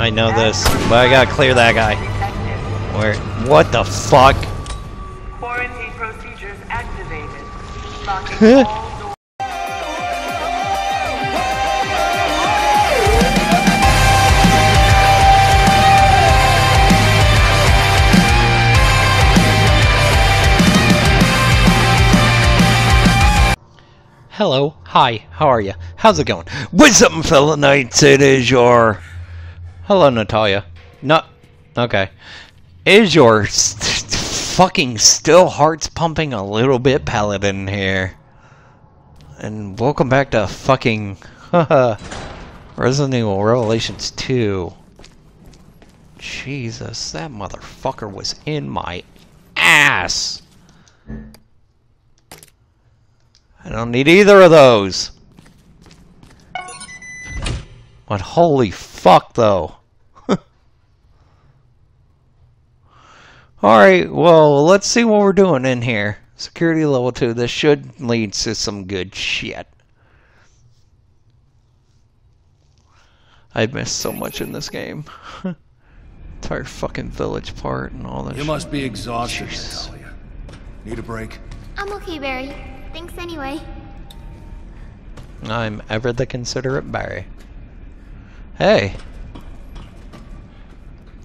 I know this, but I gotta clear that guy. Where? What the fuck? Quarantine procedures activated. Locking all. Hello, hi, how are you? How's it going? What's up, fellow knights? It is your... Hello, Natalia. No, okay. Is your st fucking still hearts pumping a little bit paladin here. And welcome back to fucking... Resident Evil Revelations 2. Jesus, that motherfucker was in my ass! I don't need either of those. But holy fuck, though. Alright, well, let's see what we're doing in here. Security level 2. This should lead to some good shit. I've missed so much in this game. Entire fucking village part and all that You shit. must be exhausted, Jesus. Natalia. Need a break? I'm okay, Barry. Thanks anyway. I'm ever the considerate Barry. Hey.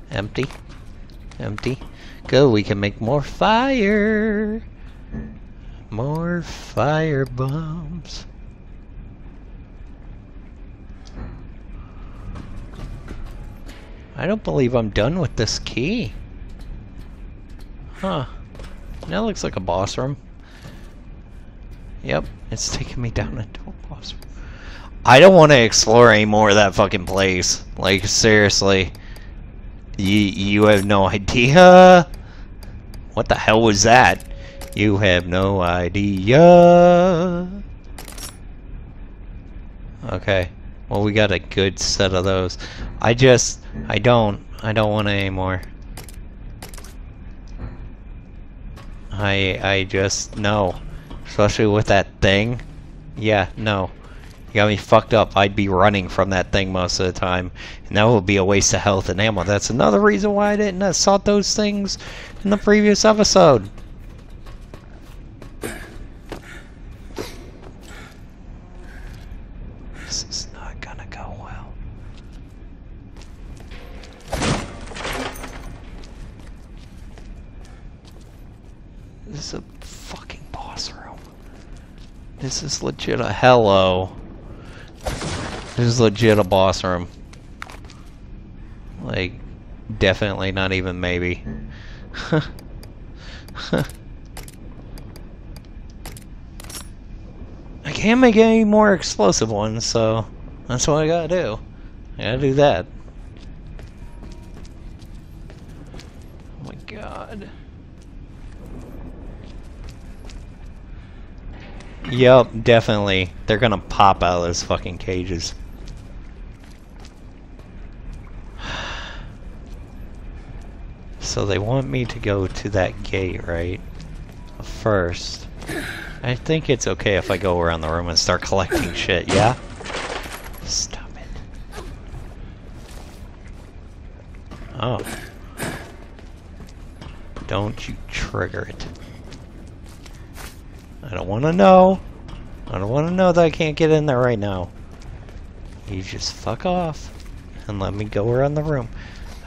Empty. Empty. Go, we can make more fire. More fire bombs. I don't believe I'm done with this key. Huh. That looks like a boss room. Yep, it's taking me down into a boss room. I don't want to explore any more of that fucking place. Like, seriously. You, you have no idea? What the hell was that? You have no idea. Okay. Well, we got a good set of those. I just, I don't, I don't want any more. I, I just, no. Especially with that thing. Yeah, no. Got me fucked up. I'd be running from that thing most of the time. And that would be a waste of health and ammo. That's another reason why I didn't assault those things in the previous episode. This is not gonna go well. This is a fucking boss room. This is legit a hello. This is legit a boss room. Like, definitely not even maybe. I can't make any more explosive ones, so that's what I gotta do. I gotta do that. Oh my god. Yup, definitely. They're gonna pop out of those fucking cages. So they want me to go to that gate, right? First. I think it's okay if I go around the room and start collecting shit, yeah? Stop it. Oh. Don't you trigger it. I don't want to know. I don't want to know that I can't get in there right now. You just fuck off and let me go around the room.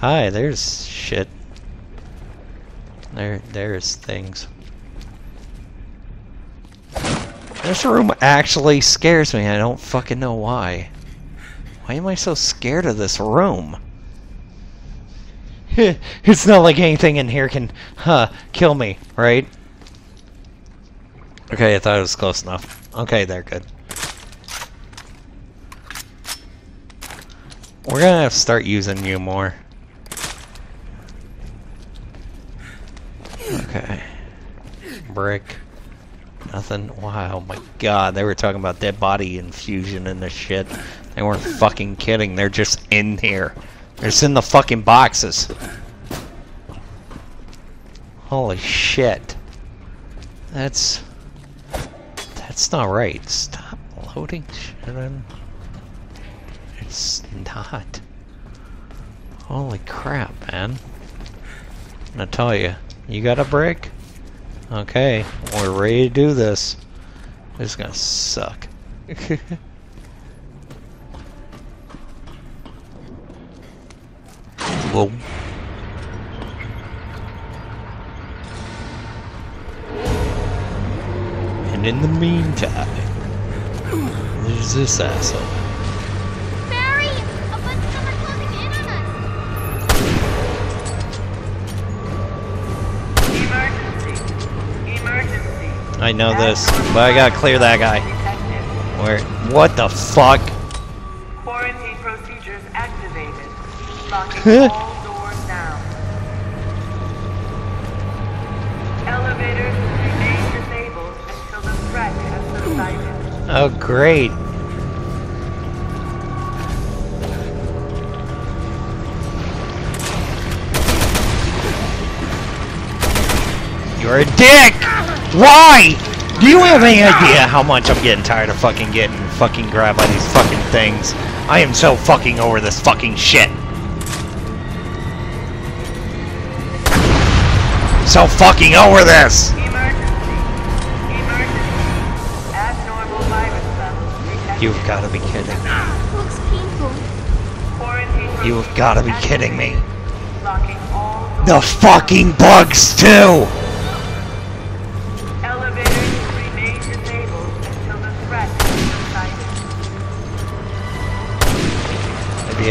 Hi, there's shit. There, there's things. This room actually scares me. I don't fucking know why. Why am I so scared of this room? it's not like anything in here can, huh, kill me, right? Okay, I thought it was close enough. Okay, they're good. We're gonna have to start using you more. Okay. Brick. Nothing. Wow, oh my god, they were talking about dead body infusion and this shit. They weren't fucking kidding, they're just in here. They're just in the fucking boxes. Holy shit. That's... That's not right. Stop loading shit in. It's not. Holy crap, man. I tell you got a break? Okay, we're ready to do this. This is gonna suck. Whoa. And in the meantime, there's this asshole. I know this, but I gotta clear that guy. Where? What the fuck? Quarantine procedures activated. Locking all doors now. Elevators remain disabled until the threat has subsided. Oh, great. You're a dick! Why? Do you have any idea how much I'm getting tired of fucking getting fucking grabbed by these fucking things? I am so fucking over this fucking shit. So fucking over this! You've gotta be kidding me. You've gotta be kidding me. The fucking bugs too!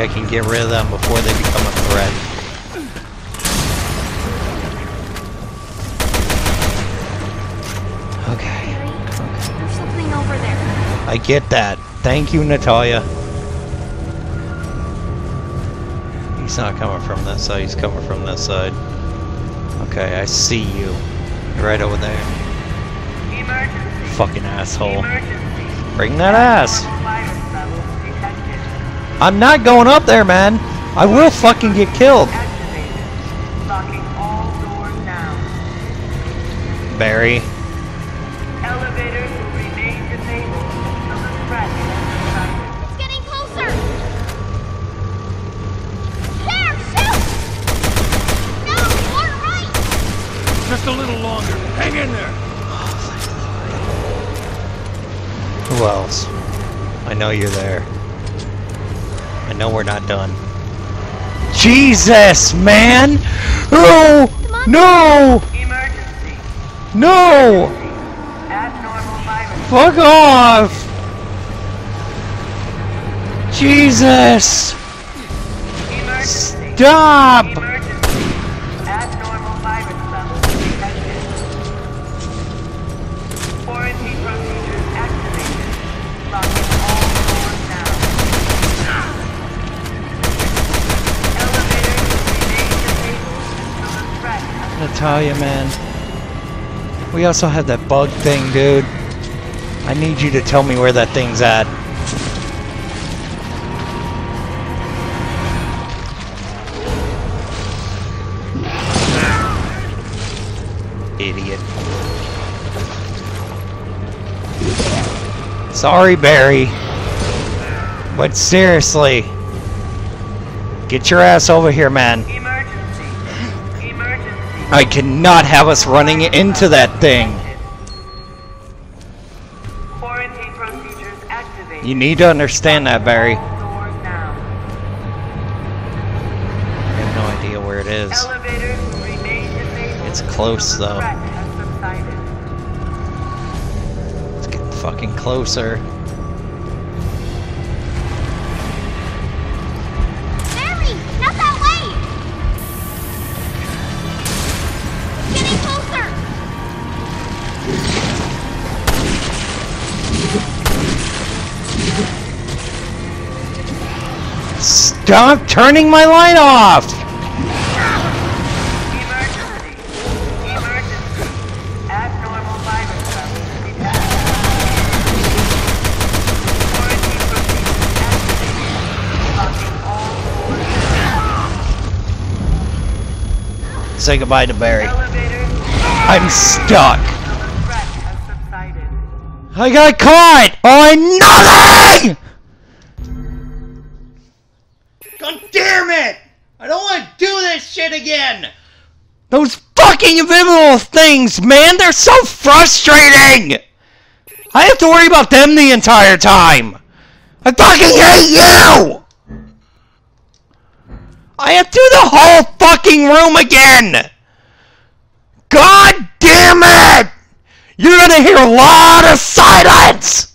I can get rid of them before they become a threat. Okay. Okay. there's something over there. I get that. Thank you, Natalia. He's not coming from that side, he's coming from this side. Okay, I see you. You're right over there. Emergency. Fucking asshole. Emergency. Bring that ass. I'm not going up there, man. I will fucking get killed. Activated. Locking all doors now. Barry. Elevators will remain disabled until the threat has It's getting closer! There! Shoot! No! Or right! Just a little longer. Hang in there. Who else? I know you're there. I know we're not done. Jesus, man! Oh! No! Emergency. No! Virus. Fuck off! Jesus! Emergency. Stop! Emergency. Abnormal virus levels detected. Quarantine procedures activated. Locking all doors now. Elevators will remain disabled until the threat has Natalia, man. We also have that bug thing, dude. I need you to tell me where that thing's at. Idiot. Sorry, Barry. But seriously. Get your ass over here, man. I cannot have us running into that thing. You need to understand that, Barry. I have no idea where it is. It's close, though. It's getting fucking closer. Stop turning my light off! Emergency. Emergency. Abnormal virus levels detected. Quarantine procedures activated. Locking all doors. Say goodbye to Barry. Elevators. I'm stuck. Until the threat has subsided. I got caught oh, on nothing! God damn it! I don't want to do this shit again! Those fucking invisible things, man, they're so frustrating! I have to worry about them the entire time! I fucking hate you! I have to do the whole fucking room again! God damn it! You're gonna hear a lot of silence!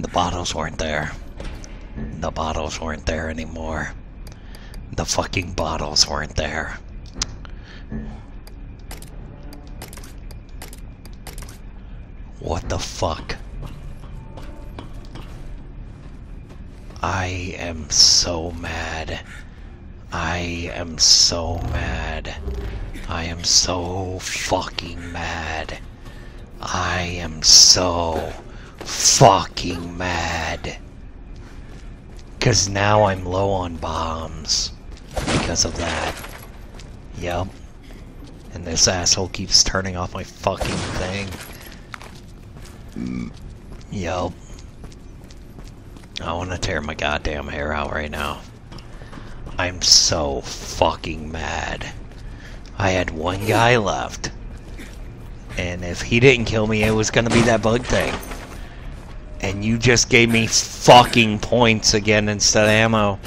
The bottles weren't there. The bottles weren't there anymore. The fucking bottles weren't there. What the fuck? I am so mad. I am so mad. I am so fucking mad. I am so fucking mad. Cause now I'm low on bombs. Because of that. Yep. And this asshole keeps turning off my fucking thing. Yep. I wanna tear my goddamn hair out right now. I'm so fucking mad. I had one guy left. And if he didn't kill me, it was gonna be that bug thing. And you just gave me fucking points again instead of ammo.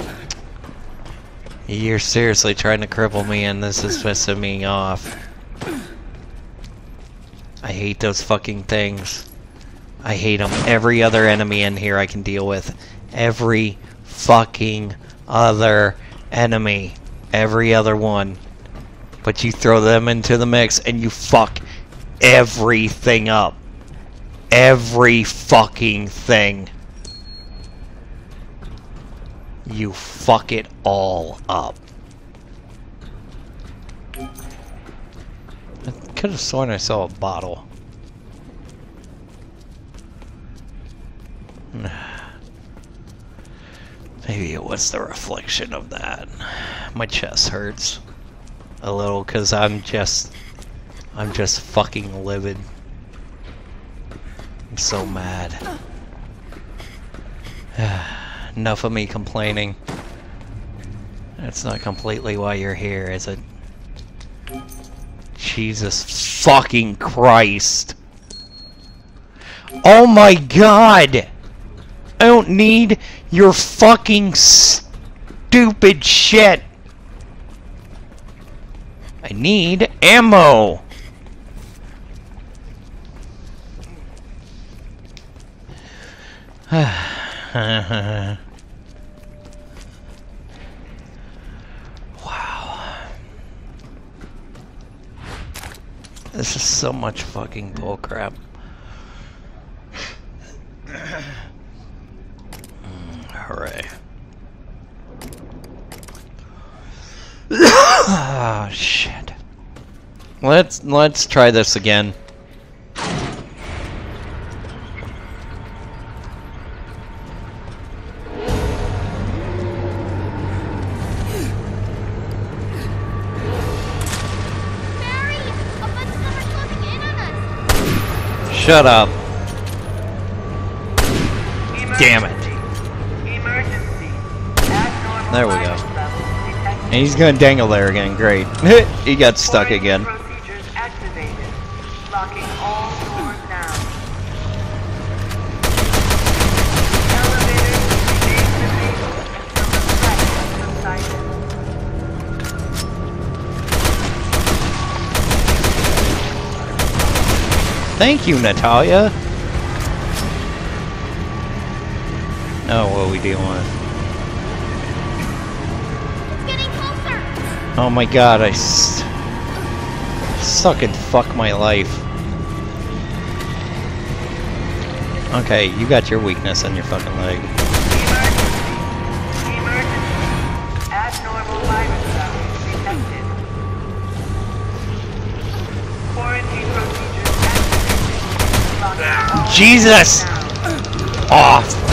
You're seriously trying to cripple me and this is pissing me off. I hate those fucking things. I hate them. Every other enemy in here I can deal with. Every fucking other enemy. Every other one. But you throw them into the mix and you fuck everything up. Every fucking thing. You fuck it all up. I could have sworn I saw a bottle. Maybe it was the reflection of that. My chest hurts a little because I'm just, I'm just fucking livid. I'm so mad. Enough of me complaining. That's not completely why you're here, is it? Jesus fucking Christ. Oh my god! Don't need your fucking stupid shit. I need ammo. wow. This is so much fucking bullcrap. Hooray. Ah, shit. Let's let's try this again. Barry, a bunch of them are closing in on us. Shut up. Damn it. There we go. virus levels detected. And he's gonna dangle there again. Great. he got stuck again. Procedures activated. Locking all doors now. Elevators remain disabled until the threat has subsided. Thank you, Natalia. Oh, what are we dealing with? Oh my god, I s- suck and fuck my life. Okay, you got your weakness on your fucking leg. Emergency. Emergency. Abnormal virus levels detected. Quarantine procedures activated. Jesus! doors now.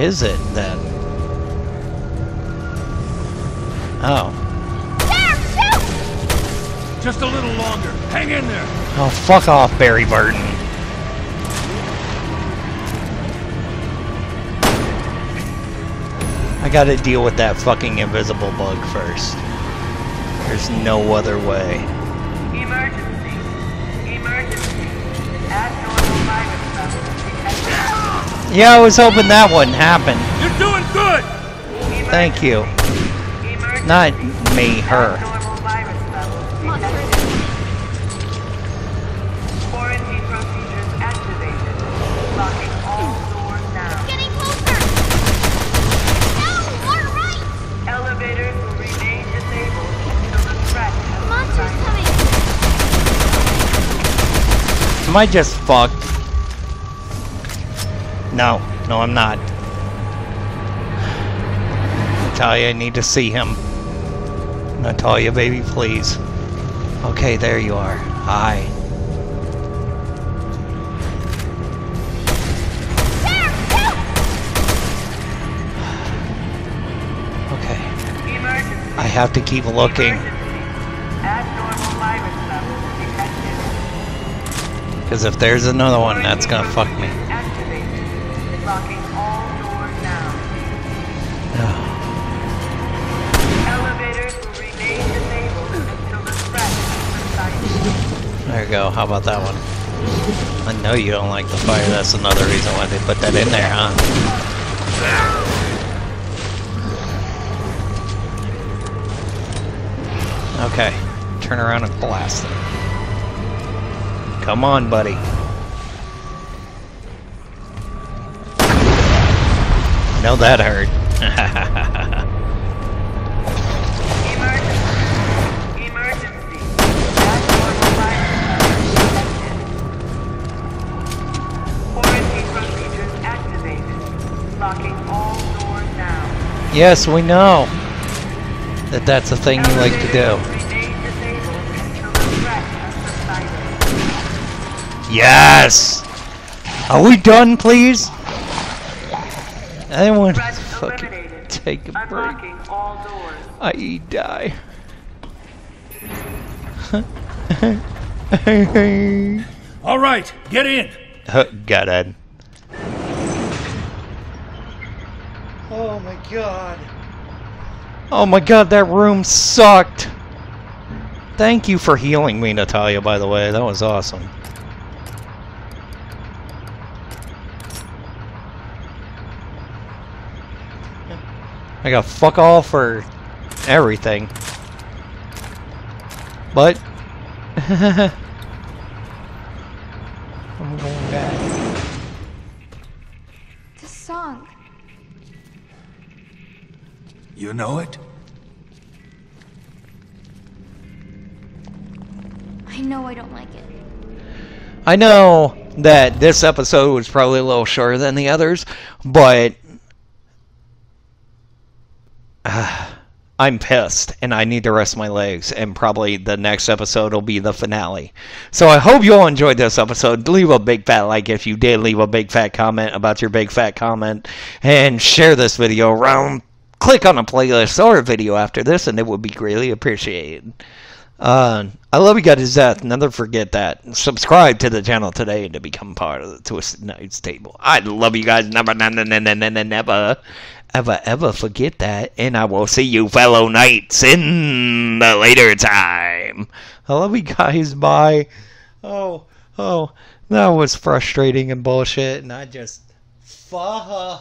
Is it then? Oh. Just a little longer. Hang in there. Oh, fuck off, Barry Burton. I gotta deal with that fucking invisible bug first. There's no other way. Yeah, I was hoping that wouldn't happen. You're doing good. Thank you. Not me, her. Abnormal virus levels Monster. detected. Quarantine procedures activated. Locking all doors now. Getting closer! No, more right! Elevators will remain disabled until the threat Monster's coming! Am I just fucked? No, no, I'm not. Natalia, I need to see him. Natalia, baby, please. Okay, there you are. Hi. Okay. I have to keep looking. Because if there's another one, that's gonna fuck me. Activated. Locking all doors now. Elevators will remain disabled until the threat has subsided. There you go. How about that one? I know you don't like the fire. That's another reason why they put that in there, huh? Okay. Turn around and blast them. Come on, buddy. All that hurt. yes, we know that that's a thing you like to do. Yes! Are we done, please? I want to fucking take a break. Unlocking all doors. I die. All right, get in. Got it. Oh my god. Oh my god, that room sucked. Thank you for healing me, Natalia, by the way. That was awesome. I got fuck all for everything. But I'm going back. The song. You know it? I know I don't like it. I know that this episode was probably a little shorter than the others, but uh, I'm pissed and I need to rest my legs. And probably the next episode will be the finale. So I hope you all enjoyed this episode. Leave a big fat like if you did. Leave a big fat comment about your big fat comment. And share this video around. Click on a playlist or a video after this, and it would be greatly appreciated. Uh, I love you guys to death. Never forget that. Subscribe to the channel today to become part of the Twisted Knights table. I love you guys. Never, never, never, never, never, ever, ever forget that, and I will see you fellow knights in the later time. I love you guys, bye. Oh, oh, that was frustrating and bullshit, and I just, fuck.